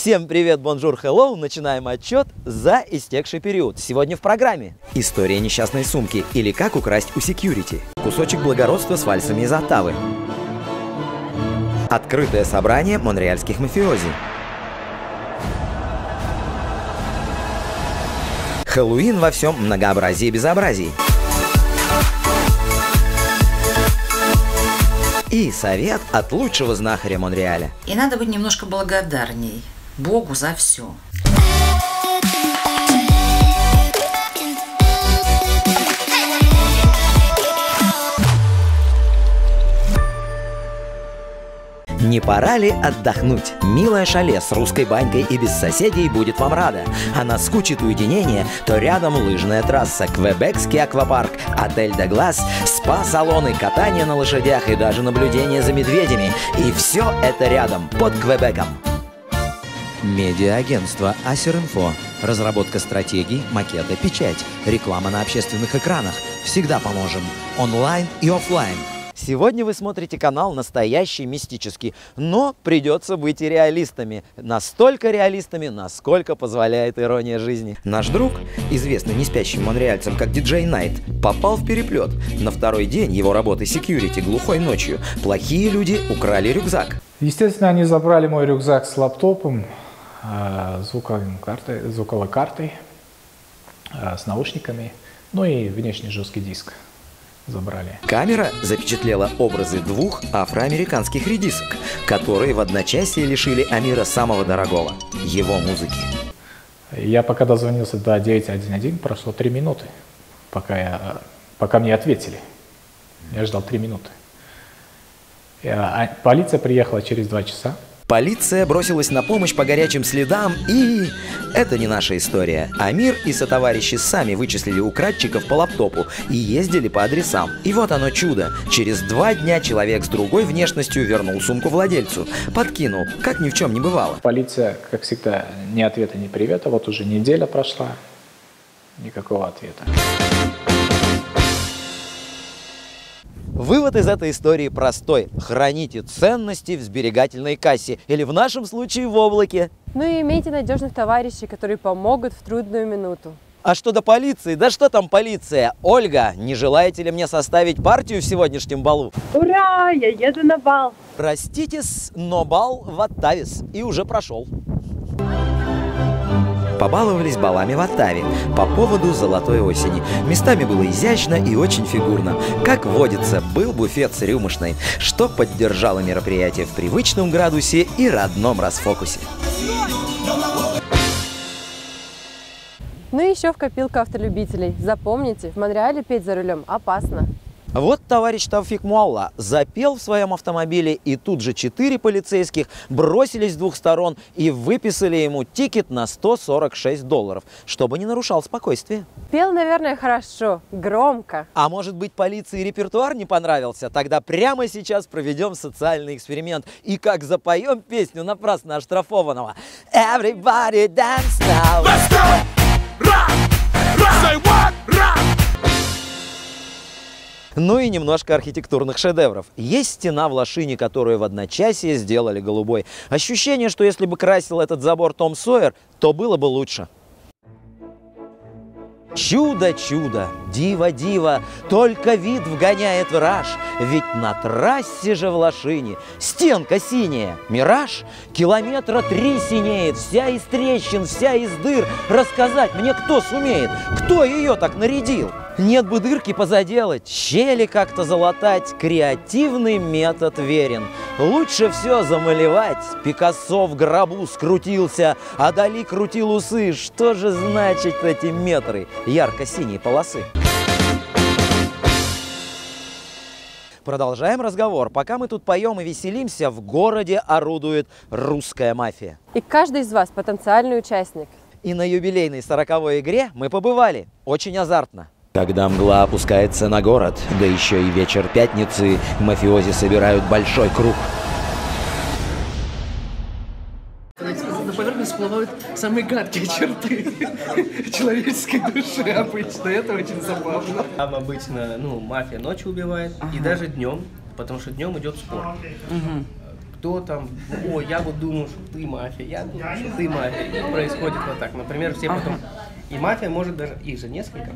Всем привет, bonjour, hello. Начинаем отчет за истекший период. Сегодня в программе. История несчастной сумки или как украсть у секьюрити. Кусочек благородства с вальсами из Оттавы. Открытое собрание монреальских мафиози. Хэллоуин во всем многообразии и безобразии. И совет от лучшего знахаря Монреаля. И надо быть немножко благодарней Богу за все. Не пора ли отдохнуть? Милое шале с русской банькой и без соседей будет вам рада. А наскучит уединение, то рядом лыжная трасса, Квебекский аквапарк, отель Деглас, спа-салоны, катание на лошадях и даже наблюдение за медведями. И все это рядом, под Квебеком. Медиа-агентство Асеринфо. Разработка стратегий, макета, печать. Реклама на общественных экранах. Всегда поможем. Онлайн и офлайн. Сегодня вы смотрите канал настоящий мистический, но придется быть и реалистами. Настолько реалистами, насколько позволяет ирония жизни. Наш друг, известный неспящим монреальцам как диджей Найт, попал в переплет. На второй день его работы секьюрити глухой ночью плохие люди украли рюкзак. Естественно, они забрали мой рюкзак с лаптопом, э, звуковой картой, звуковой картой, э, с наушниками, ну и внешний жесткий диск забрали. Камера запечатлела образы двух афроамериканских редисок, которые в одночасье лишили Амира самого дорогого – его музыки. Я пока дозвонился до 911, прошло 3 минуты, пока, я, пока мне ответили. Я ждал 3 минуты. А полиция приехала через 2 часа. Полиция бросилась на помощь по горячим следам и... Это не наша история. Амир и сотоварищи сами вычислили украдчиков по лаптопу и ездили по адресам. И вот оно чудо. Через два дня человек с другой внешностью вернул сумку владельцу. Подкинул, как ни в чем не бывало. Полиция, как всегда, ни ответа, ни привета. Вот уже неделя прошла, никакого ответа. Вывод из этой истории простой. Храните ценности в сберегательной кассе или в нашем случае в облаке. Ну и имейте надежных товарищей, которые помогут в трудную минуту. А что до полиции? Да что там полиция? Ольга, не желаете ли мне составить партию в сегодняшнем балу? Ура! Я еду на бал. Простите, но бал в Оттавис и уже прошел. Побаловались балами в Оттаве по поводу золотой осени. Местами было изящно и очень фигурно. Как водится, был буфет с рюмошной, что поддержало мероприятие в привычном градусе и родном расфокусе. Ну и еще в копилку автолюбителей. Запомните, в Монреале петь за рулем опасно. Вот товарищ Тавфик Муалла запел в своем автомобиле, и тут же четыре полицейских бросились с двух сторон и выписали ему тикет на 146 долларов, чтобы не нарушал спокойствие. Пел, наверное, хорошо, громко. А может быть, полиции репертуар не понравился? Тогда прямо сейчас проведем социальный эксперимент. И как запоем песню напрасно оштрафованного. Everybody dance now. Let's go! Ну и немножко архитектурных шедевров. Есть стена в Лошине, которую в одночасье сделали голубой. Ощущение, что если бы красил этот забор Том Сойер, то было бы лучше. Чудо-чудо, диво-диво, только вид вгоняет в раж. Ведь на трассе же в Лошине стенка синяя, мираж. Километра три синеет, вся из трещин, вся из дыр. Рассказать мне кто сумеет, кто ее так нарядил? Нет бы дырки позаделать, щели как-то залатать, креативный метод верен. Лучше все замалевать. Пикассо в гробу скрутился, а Дали крутил усы. Что же значит эти метры ярко-синей полосы? Продолжаем разговор. Пока мы тут поем и веселимся, в городе орудует русская мафия. И каждый из вас потенциальный участник. И на юбилейной 40-й игре мы побывали. Очень азартно. Когда мгла опускается на город, да еще и вечер пятницы, мафиози собирают большой круг. Самые гадкие черты человеческой души обычно. Это очень забавно. Там обычно, ну, мафия ночью убивает, и даже днем, потому что днем идет спор. кто там, о, я вот думаю, что ты мафия, я думаю, что ты мафия. И происходит вот так. Например, все потом... И мафия может даже, их же несколько,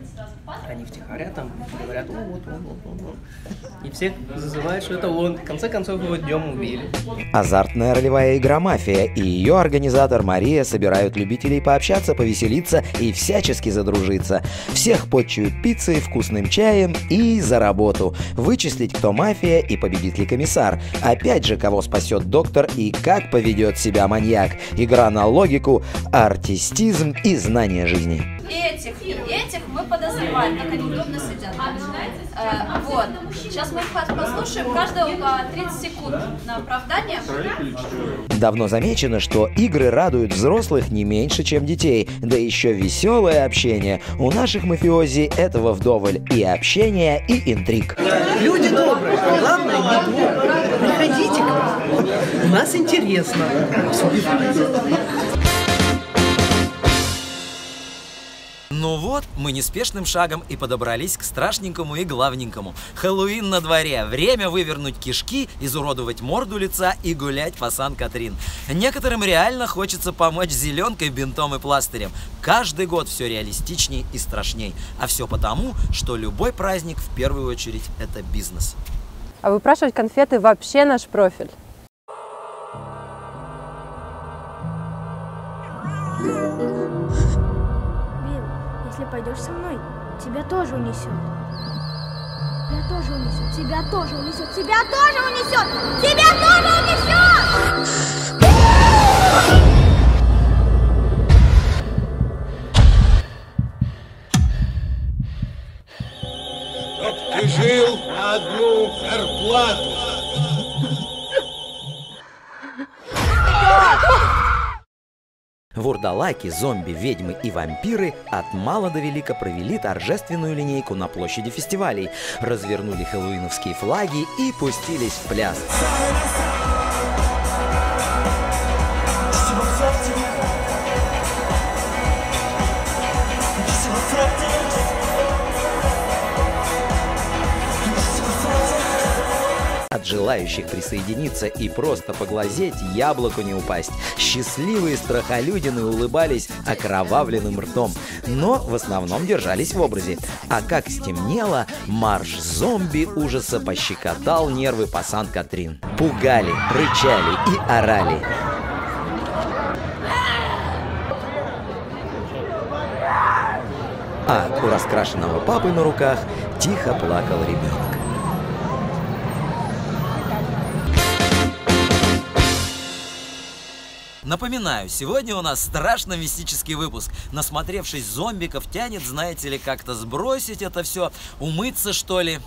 они втихаря там говорят, о, вот он, вот он, вот. И все зазывают, что это он. В конце концов его днем убили. Азартная ролевая игра «Мафия» и ее организатор Мария собирают любителей пообщаться, повеселиться и всячески задружиться. Всех подчуют пиццей, вкусным чаем и за работу. Вычислить, кто мафия и победит ли комиссар. Опять же, кого спасет доктор и как поведет себя маньяк. Игра на логику, артистизм и знание жизни. Этих, этих мы подозреваем, как они удобно сидят. Э, вот. Сейчас мы их послушаем, каждого по 30 секунд на оправдание. Давно замечено, что игры радуют взрослых не меньше, чем детей, да еще веселое общение. У наших мафиози этого вдоволь и общения, и интриг. Люди добрые, а главное не глупые. Приходите к нам. У нас интересно. Ну вот, мы неспешным шагом и подобрались к страшненькому и главненькому. Хэллоуин на дворе. Время вывернуть кишки, изуродовать морду лица и гулять по Сан-Катрин. Некоторым реально хочется помочь зеленкой, бинтом и пластырем. Каждый год все реалистичней и страшней. А все потому, что любой праздник в первую очередь это бизнес. А выпрашивать конфеты вообще наш профиль. Билл, если пойдешь со мной, тебя тоже унесет. Тебя тоже унесет, тебя тоже унесет, тебя тоже унесет, тебя тоже унесет! Чтоб жил на одну зарплату. Вурдалаки, зомби, ведьмы и вампиры от мала до велика провели торжественную линейку на площади фестивалей, развернули хэллоуиновские флаги и пустились в пляс. Желающих присоединиться и просто поглазеть яблоку не упасть. Счастливые страхолюдины улыбались окровавленным ртом, но в основном держались в образе. А как стемнело, марш зомби ужаса пощекотал нервы по Сан-Катрин. Пугали, рычали и орали. А у раскрашенного папы на руках тихо плакал ребенок. Напоминаю, сегодня у нас страшно мистический выпуск. Насмотревшись зомбиков, тянет, знаете ли, как-то сбросить это все, умыться, что ли.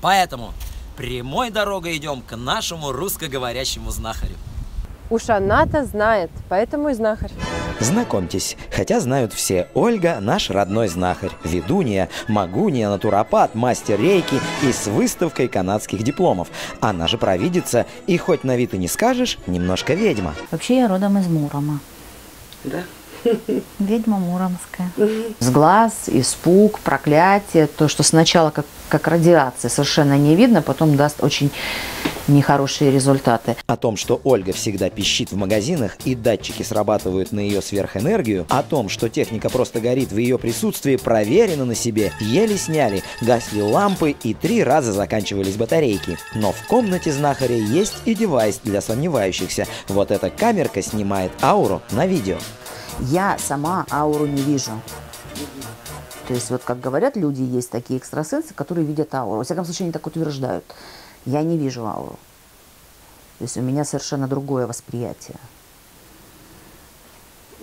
Поэтому прямой дорогой идем к нашему русскоговорящему знахарю. Уж она-то знает, поэтому и знахарь. Знакомьтесь, хотя знают все, Ольга – наш родной знахарь, ведунья, магуния, натуропат, мастер рейки и с выставкой канадских дипломов. Она же провидица, и хоть на вид и не скажешь, немножко ведьма. Вообще я родом из Мурома. Да? Ведьма муромская. С глаз, испуг, проклятие, то, что сначала как, как радиация совершенно не видно, потом даст очень нехорошие результаты. О том, что Ольга всегда пищит в магазинах и датчики срабатывают на ее сверхэнергию, о том, что техника просто горит в ее присутствии, проверено на себе, еле сняли, гасли лампы и три раза заканчивались батарейки. Но в комнате знахаря есть и девайс для сомневающихся. Вот эта камерка снимает ауру на видео. Я сама ауру не вижу. То есть, вот как говорят люди, есть такие экстрасенсы, которые видят ауру. Во всяком случае, они так утверждают. Я не вижу ауру. То есть у меня совершенно другое восприятие.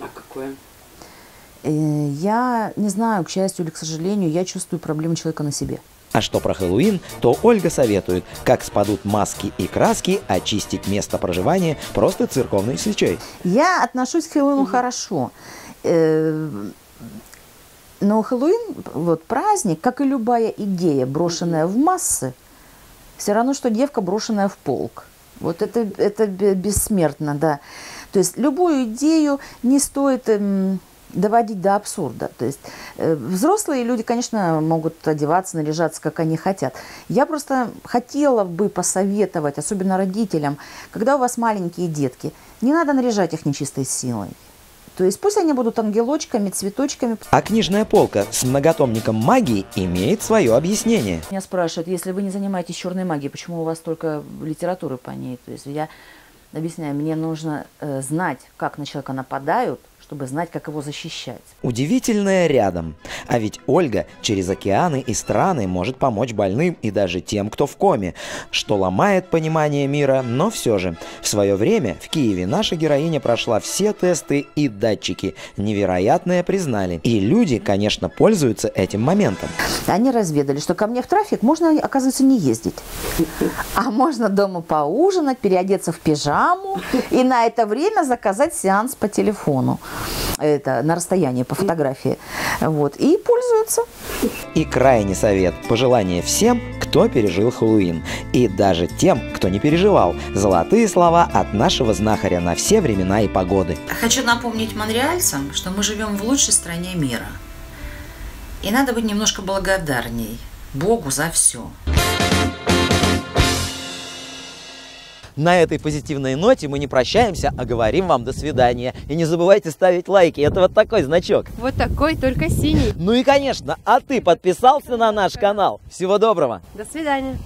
А какое? Э, Я не знаю, к счастью или к сожалению, я чувствую проблему человека на себе. А что про Хэллоуин, то Ольга советует, как спадут маски и краски, очистить место проживания просто церковной свечой. Я отношусь к Хэллоуину хорошо. Э, Но Хэллоуин, вот праздник, как и любая идея, брошенная в массы, все равно, что девка, брошенная в полк. Вот это, это бе- бессмертно, да. То есть любую идею не стоит эм, доводить до абсурда. То есть э, взрослые люди, конечно, могут одеваться, наряжаться, как они хотят. Я просто хотела бы посоветовать, особенно родителям, когда у вас маленькие детки, не надо наряжать их нечистой силой. То есть пусть они будут ангелочками, цветочками. А книжная полка с многотомником магии имеет свое объяснение. Меня спрашивают, если вы не занимаетесь черной магией, почему у вас только литературы по ней? То есть я объясняю, мне нужно э, знать, как на человека нападают, чтобы знать, как его защищать. Удивительное рядом. А ведь Ольга через океаны и страны может помочь больным и даже тем, кто в коме, что ломает понимание мира, но все же. В свое время в Киеве наша героиня прошла все тесты и датчики. Невероятное признали. И люди, конечно, пользуются этим моментом. Они разведали, что ко мне в трафик можно, оказывается, не ездить. А можно дома поужинать, переодеться в пижаму и на это время заказать сеанс по телефону это на расстоянии по фотографии. Вот, и пользуются. И крайний совет. Пожелание всем, кто пережил Хэллоуин. И даже тем, кто не переживал. Золотые слова от нашего знахаря на все времена и погоды. Хочу напомнить монреальцам, что мы живем в лучшей стране мира. И надо быть немножко благодарней Богу за все. На этой позитивной ноте мы не прощаемся, а говорим вам до свидания. И не забывайте ставить лайки. Это вот такой значок. Вот такой, только синий. Ну и, конечно, а ты подписался на наш канал? Всего доброго. До свидания.